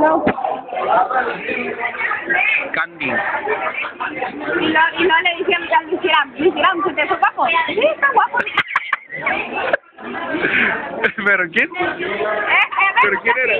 No. Candy. Y no, y no le dijeron, ya le hicieran, le hicieran, ¿se te fue pues". guapo? Sí, está guapo. ¿Pero quién? Eh, eh ¿Pero quién era?